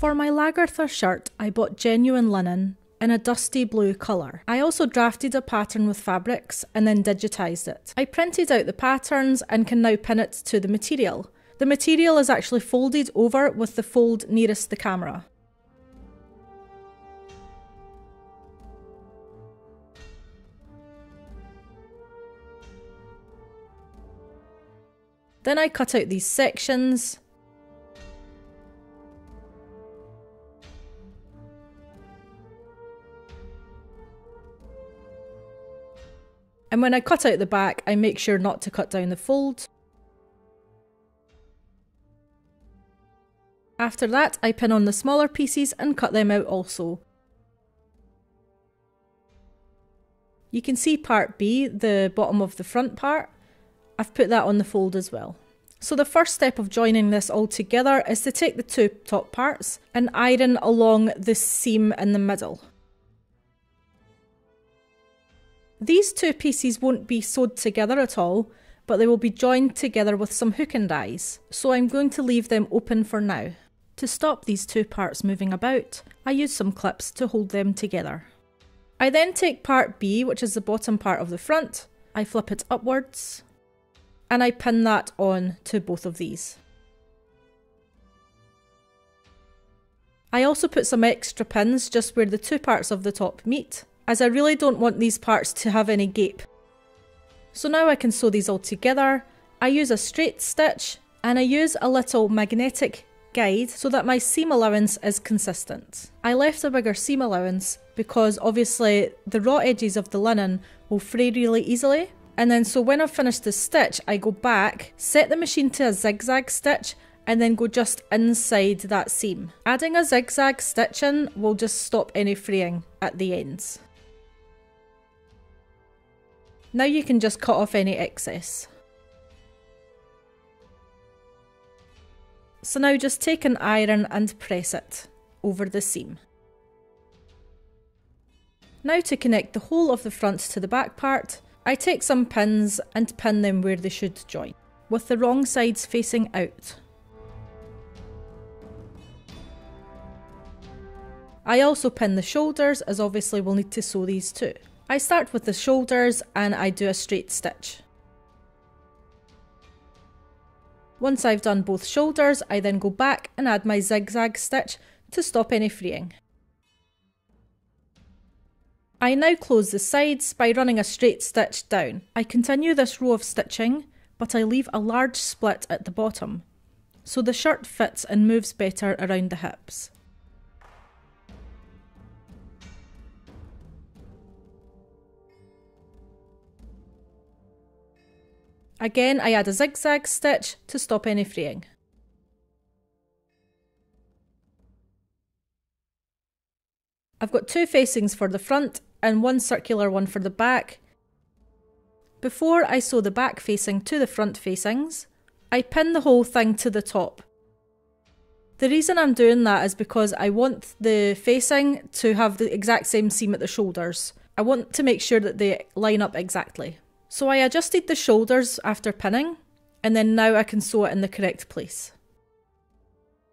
For my Lagertha shirt, I bought genuine linen in a dusty blue colour. I also drafted a pattern with fabrics and then digitised it. I printed out the patterns and can now pin it to the material. The material is actually folded over with the fold nearest the camera. Then I cut out these sections And when I cut out the back, I make sure not to cut down the fold. After that, I pin on the smaller pieces and cut them out also. You can see part B, the bottom of the front part. I've put that on the fold as well. So the first step of joining this all together is to take the two top parts and iron along the seam in the middle. These two pieces won't be sewed together at all, but they will be joined together with some hook and eyes, so I'm going to leave them open for now. To stop these two parts moving about, I use some clips to hold them together. I then take part B, which is the bottom part of the front, I flip it upwards, and I pin that on to both of these. I also put some extra pins just where the two parts of the top meet, as I really don't want these parts to have any gape. So now I can sew these all together. I use a straight stitch and I use a little magnetic guide so that my seam allowance is consistent. I left a bigger seam allowance because obviously the raw edges of the linen will fray really easily. And then so when I've finished the stitch, I go back, set the machine to a zigzag stitch and then go just inside that seam. Adding a zigzag stitch in will just stop any fraying at the ends. Now you can just cut off any excess. So now just take an iron and press it over the seam. Now to connect the whole of the front to the back part, I take some pins and pin them where they should join, with the wrong sides facing out. I also pin the shoulders as obviously we'll need to sew these too. I start with the shoulders and I do a straight stitch. Once I've done both shoulders, I then go back and add my zigzag stitch to stop any freeing. I now close the sides by running a straight stitch down. I continue this row of stitching, but I leave a large split at the bottom, so the shirt fits and moves better around the hips. Again, I add a zigzag stitch to stop any fraying. I've got two facings for the front and one circular one for the back. Before I sew the back facing to the front facings, I pin the whole thing to the top. The reason I'm doing that is because I want the facing to have the exact same seam at the shoulders. I want to make sure that they line up exactly. So I adjusted the shoulders after pinning, and then now I can sew it in the correct place.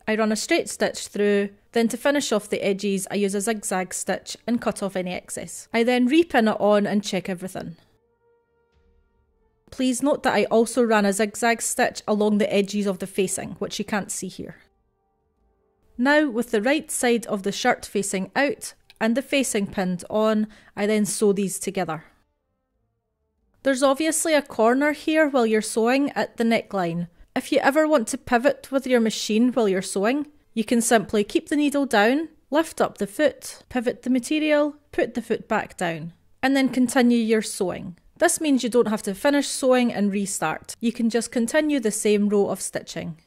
I run a straight stitch through, then to finish off the edges I use a zigzag stitch and cut off any excess. I then repin it on and check everything. Please note that I also ran a zigzag stitch along the edges of the facing, which you can't see here. Now with the right side of the shirt facing out and the facing pinned on, I then sew these together. There's obviously a corner here while you're sewing at the neckline. If you ever want to pivot with your machine while you're sewing, you can simply keep the needle down, lift up the foot, pivot the material, put the foot back down, and then continue your sewing. This means you don't have to finish sewing and restart. You can just continue the same row of stitching.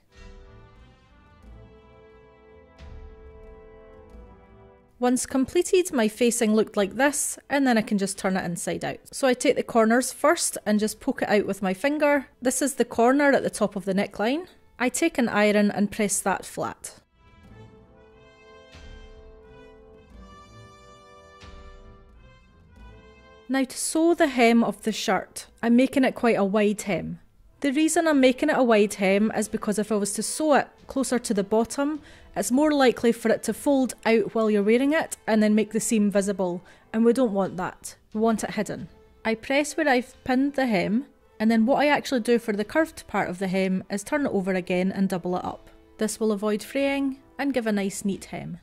Once completed, my facing looked like this, and then I can just turn it inside out. So I take the corners first and just poke it out with my finger. This is the corner at the top of the neckline. I take an iron and press that flat. Now to sew the hem of the shirt, I'm making it quite a wide hem. The reason I'm making it a wide hem is because if I was to sew it closer to the bottom, it's more likely for it to fold out while you're wearing it and then make the seam visible, and we don't want that. We want it hidden. I press where I've pinned the hem, and then what I actually do for the curved part of the hem is turn it over again and double it up. This will avoid fraying and give a nice neat hem.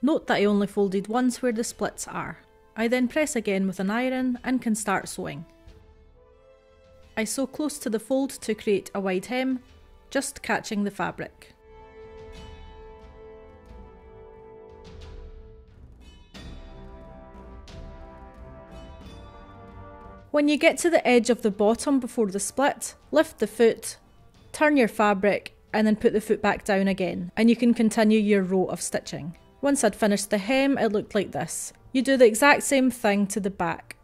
Note that I only folded once where the splits are. I then press again with an iron and can start sewing. I sew close to the fold to create a wide hem, just catching the fabric. When you get to the edge of the bottom before the split, lift the foot, turn your fabric and then put the foot back down again and you can continue your row of stitching. Once I'd finished the hem it looked like this. You do the exact same thing to the back.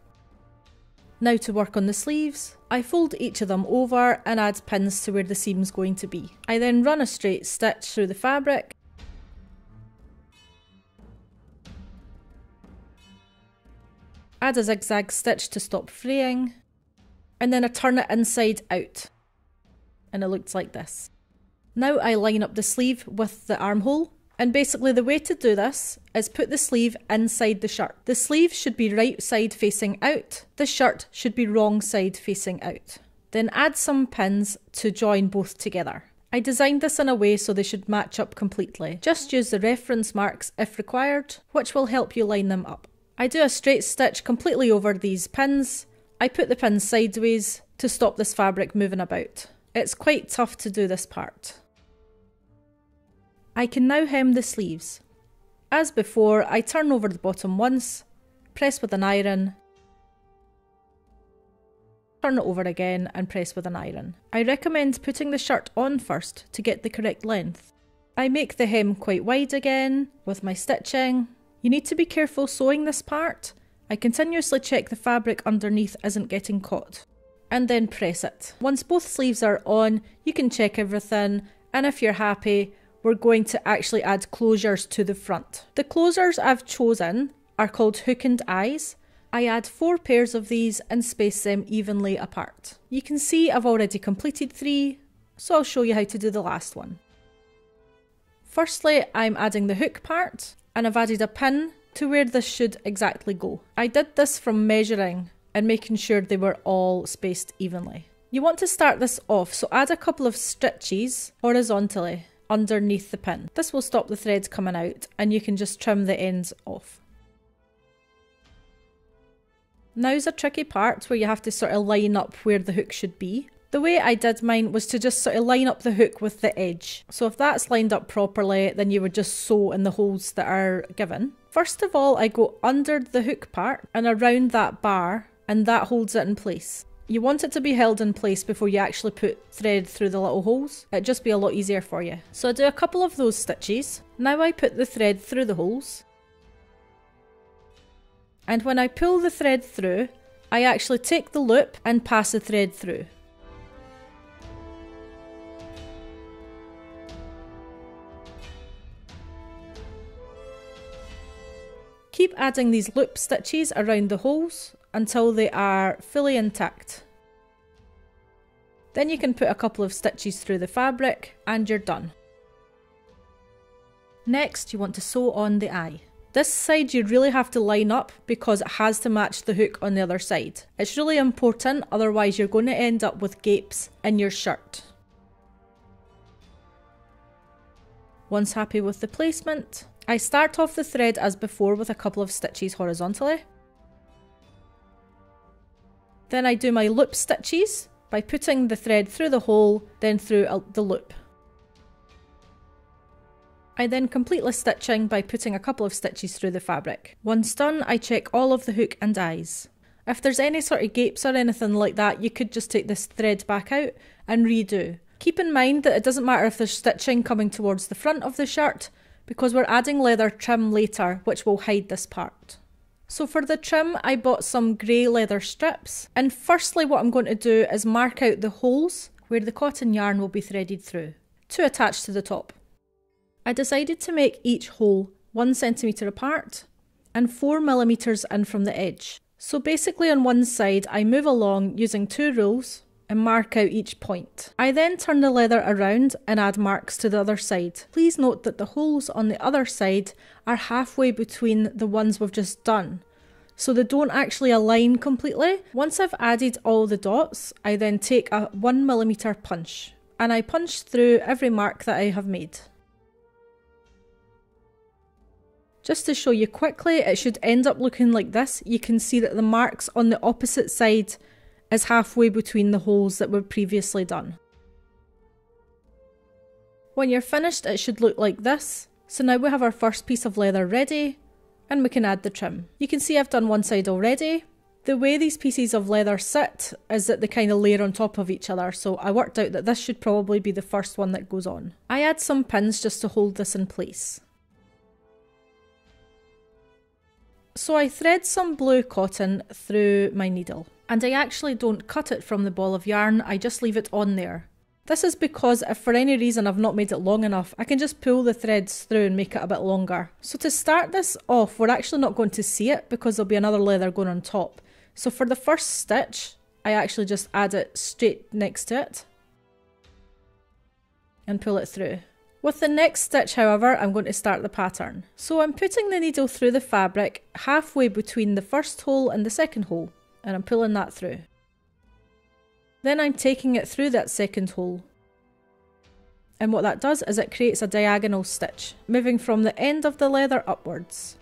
Now to work on the sleeves, I fold each of them over and add pins to where the seam's going to be. I then run a straight stitch through the fabric add a zigzag stitch to stop fraying, and then I turn it inside out. And it looks like this. Now I line up the sleeve with the armhole, and basically the way to do this is put the sleeve inside the shirt. The sleeve should be right side facing out, the shirt should be wrong side facing out. Then add some pins to join both together. I designed this in a way so they should match up completely. Just use the reference marks if required, which will help you line them up. I do a straight stitch completely over these pins. I put the pins sideways to stop this fabric moving about. It's quite tough to do this part. I can now hem the sleeves. As before, I turn over the bottom once, press with an iron, turn it over again and press with an iron. I recommend putting the shirt on first to get the correct length. I make the hem quite wide again with my stitching you need to be careful sewing this part. I continuously check the fabric underneath isn't getting caught. And then press it. Once both sleeves are on, you can check everything, and if you're happy, we're going to actually add closures to the front. The closures I've chosen are called hook and eyes. I add four pairs of these and space them evenly apart. You can see I've already completed three, so I'll show you how to do the last one. Firstly, I'm adding the hook part and I've added a pin to where this should exactly go. I did this from measuring and making sure they were all spaced evenly. You want to start this off, so add a couple of stitches horizontally underneath the pin. This will stop the threads coming out and you can just trim the ends off. Now's a tricky part where you have to sort of line up where the hook should be. The way I did mine was to just sort of line up the hook with the edge. So if that's lined up properly, then you would just sew in the holes that are given. First of all, I go under the hook part and around that bar and that holds it in place. You want it to be held in place before you actually put thread through the little holes. It'd just be a lot easier for you. So I do a couple of those stitches. Now I put the thread through the holes. And when I pull the thread through, I actually take the loop and pass the thread through. Keep adding these loop stitches around the holes until they are fully intact. Then you can put a couple of stitches through the fabric and you're done. Next you want to sew on the eye. This side you really have to line up because it has to match the hook on the other side. It's really important otherwise you're going to end up with gapes in your shirt. Once happy with the placement, I start off the thread as before with a couple of stitches horizontally. Then I do my loop stitches by putting the thread through the hole, then through the loop. I then complete the stitching by putting a couple of stitches through the fabric. Once done, I check all of the hook and eyes. If there's any sort of gapes or anything like that, you could just take this thread back out and redo. Keep in mind that it doesn't matter if there's stitching coming towards the front of the shirt, because we're adding leather trim later which will hide this part. So for the trim I bought some grey leather strips. And firstly what I'm going to do is mark out the holes where the cotton yarn will be threaded through to attach to the top. I decided to make each hole 1cm apart and 4mm in from the edge. So basically on one side I move along using two rules and mark out each point. I then turn the leather around and add marks to the other side. Please note that the holes on the other side are halfway between the ones we've just done. So they don't actually align completely. Once I've added all the dots, I then take a 1mm punch and I punch through every mark that I have made. Just to show you quickly, it should end up looking like this. You can see that the marks on the opposite side is halfway between the holes that were previously done. When you're finished, it should look like this. So now we have our first piece of leather ready, and we can add the trim. You can see I've done one side already. The way these pieces of leather sit is that they kind of layer on top of each other, so I worked out that this should probably be the first one that goes on. I add some pins just to hold this in place. So I thread some blue cotton through my needle and I actually don't cut it from the ball of yarn, I just leave it on there. This is because if for any reason I've not made it long enough, I can just pull the threads through and make it a bit longer. So to start this off, we're actually not going to see it because there'll be another leather going on top. So for the first stitch, I actually just add it straight next to it and pull it through. With the next stitch, however, I'm going to start the pattern. So I'm putting the needle through the fabric halfway between the first hole and the second hole and I'm pulling that through. Then I'm taking it through that second hole. And what that does is it creates a diagonal stitch, moving from the end of the leather upwards.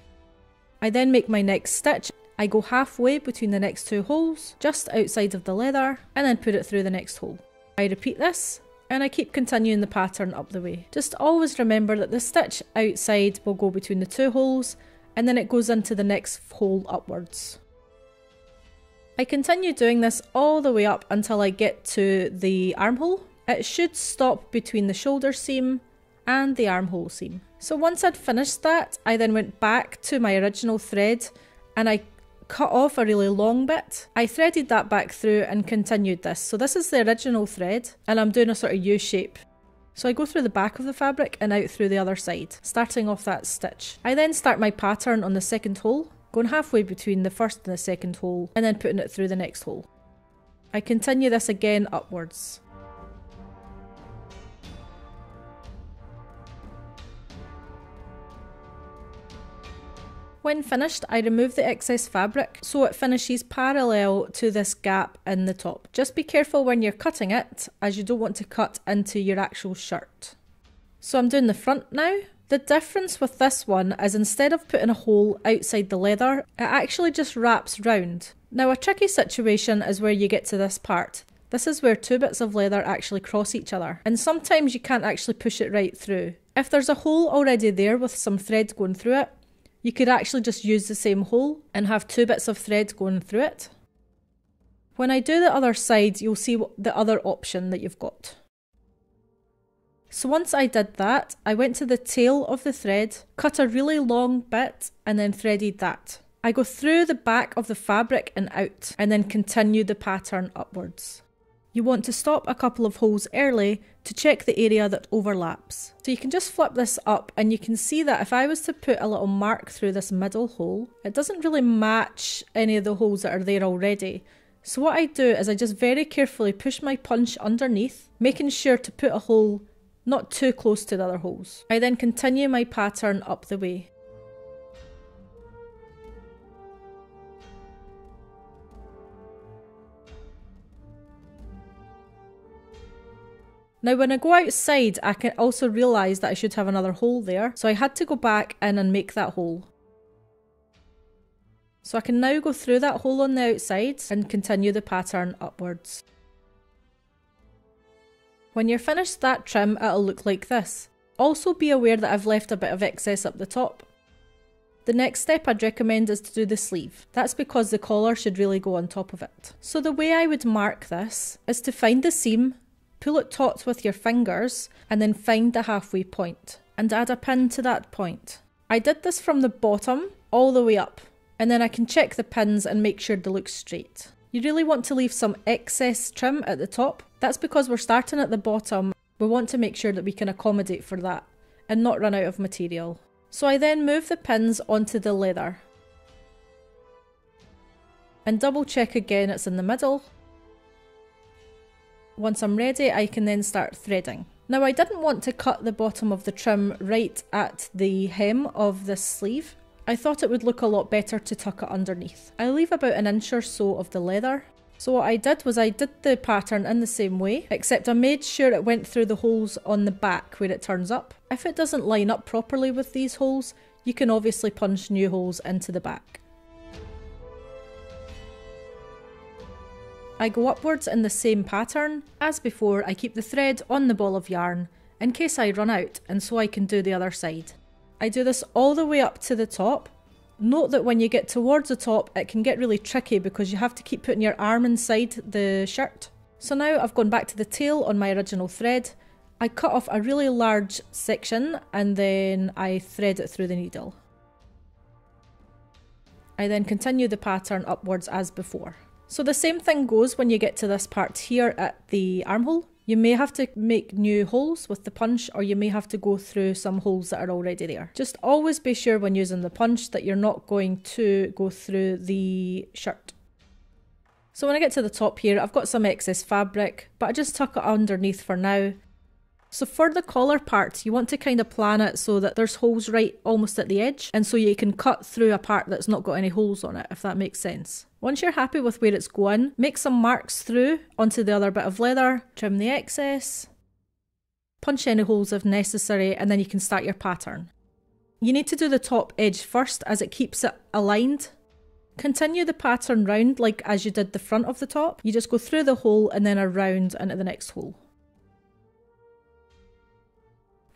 I then make my next stitch. I go halfway between the next two holes, just outside of the leather, and then put it through the next hole. I repeat this, and I keep continuing the pattern up the way. Just always remember that the stitch outside will go between the two holes, and then it goes into the next hole upwards. I continue doing this all the way up until I get to the armhole. It should stop between the shoulder seam and the armhole seam. So once I'd finished that, I then went back to my original thread and I cut off a really long bit. I threaded that back through and continued this. So this is the original thread and I'm doing a sort of U shape. So I go through the back of the fabric and out through the other side, starting off that stitch. I then start my pattern on the second hole going halfway between the first and the second hole, and then putting it through the next hole. I continue this again upwards. When finished, I remove the excess fabric so it finishes parallel to this gap in the top. Just be careful when you're cutting it as you don't want to cut into your actual shirt. So I'm doing the front now. The difference with this one is instead of putting a hole outside the leather, it actually just wraps round. Now a tricky situation is where you get to this part. This is where two bits of leather actually cross each other, and sometimes you can't actually push it right through. If there's a hole already there with some thread going through it, you could actually just use the same hole and have two bits of thread going through it. When I do the other side, you'll see the other option that you've got. So once I did that, I went to the tail of the thread, cut a really long bit, and then threaded that. I go through the back of the fabric and out, and then continue the pattern upwards. You want to stop a couple of holes early to check the area that overlaps. So you can just flip this up and you can see that if I was to put a little mark through this middle hole, it doesn't really match any of the holes that are there already. So what I do is I just very carefully push my punch underneath, making sure to put a hole not too close to the other holes. I then continue my pattern up the way. Now when I go outside I can also realise that I should have another hole there so I had to go back in and make that hole. So I can now go through that hole on the outside and continue the pattern upwards. When you're finished that trim, it'll look like this. Also be aware that I've left a bit of excess up the top. The next step I'd recommend is to do the sleeve. That's because the collar should really go on top of it. So the way I would mark this is to find the seam, pull it taut with your fingers, and then find the halfway point, and add a pin to that point. I did this from the bottom all the way up, and then I can check the pins and make sure they look straight. You really want to leave some excess trim at the top. That's because we're starting at the bottom. We want to make sure that we can accommodate for that and not run out of material. So I then move the pins onto the leather. and double check again it's in the middle. Once I'm ready I can then start threading. Now I didn't want to cut the bottom of the trim right at the hem of this sleeve. I thought it would look a lot better to tuck it underneath. I leave about an inch or so of the leather so what I did was I did the pattern in the same way, except I made sure it went through the holes on the back where it turns up. If it doesn't line up properly with these holes, you can obviously punch new holes into the back. I go upwards in the same pattern. As before, I keep the thread on the ball of yarn in case I run out and so I can do the other side. I do this all the way up to the top Note that when you get towards the top, it can get really tricky because you have to keep putting your arm inside the shirt. So now I've gone back to the tail on my original thread. I cut off a really large section and then I thread it through the needle. I then continue the pattern upwards as before. So the same thing goes when you get to this part here at the armhole. You may have to make new holes with the punch or you may have to go through some holes that are already there. Just always be sure when using the punch that you're not going to go through the shirt. So when I get to the top here, I've got some excess fabric, but I just tuck it underneath for now so for the collar part, you want to kind of plan it so that there's holes right almost at the edge, and so you can cut through a part that's not got any holes on it, if that makes sense. Once you're happy with where it's going, make some marks through onto the other bit of leather, trim the excess, punch any holes if necessary, and then you can start your pattern. You need to do the top edge first as it keeps it aligned. Continue the pattern round like as you did the front of the top. You just go through the hole and then around into the next hole.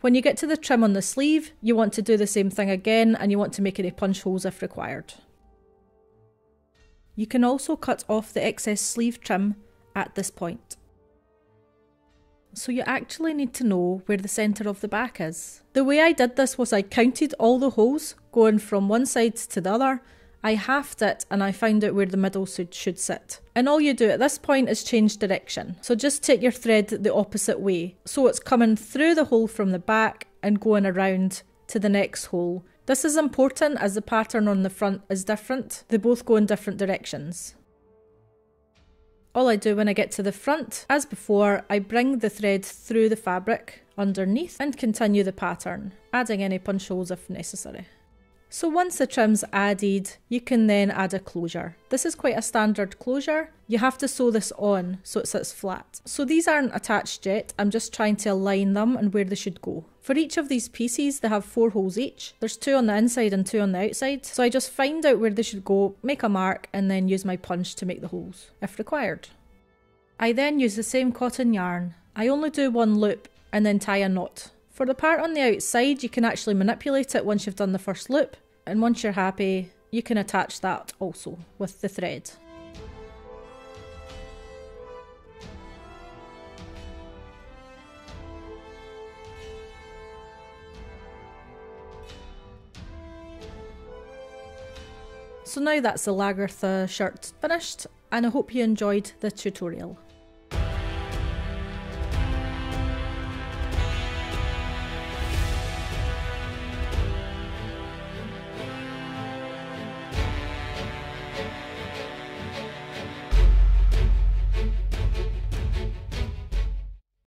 When you get to the trim on the sleeve, you want to do the same thing again and you want to make any punch holes if required. You can also cut off the excess sleeve trim at this point. So you actually need to know where the centre of the back is. The way I did this was I counted all the holes going from one side to the other I halved it and I found out where the middle should, should sit. And all you do at this point is change direction. So just take your thread the opposite way. So it's coming through the hole from the back and going around to the next hole. This is important as the pattern on the front is different. They both go in different directions. All I do when I get to the front, as before, I bring the thread through the fabric underneath and continue the pattern, adding any punch holes if necessary. So once the trim's added, you can then add a closure. This is quite a standard closure. You have to sew this on so it sits flat. So these aren't attached yet, I'm just trying to align them and where they should go. For each of these pieces, they have four holes each. There's two on the inside and two on the outside. So I just find out where they should go, make a mark, and then use my punch to make the holes, if required. I then use the same cotton yarn. I only do one loop and then tie a knot. For the part on the outside, you can actually manipulate it once you've done the first loop, and once you're happy, you can attach that also with the thread. So now that's the Lagertha shirt finished and I hope you enjoyed the tutorial.